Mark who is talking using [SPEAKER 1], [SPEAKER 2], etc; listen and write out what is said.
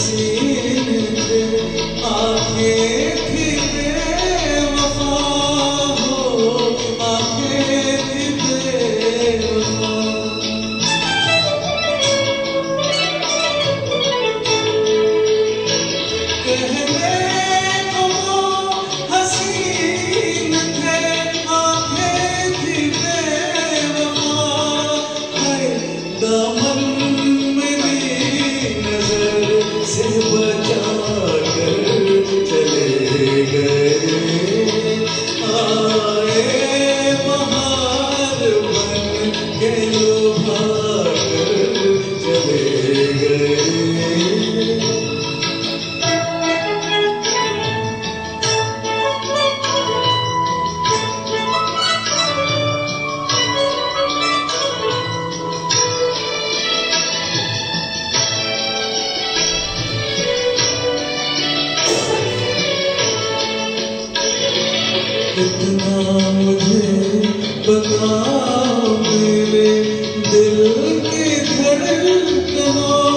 [SPEAKER 1] see. इतना बताओ मेरे दिल की धड़कनों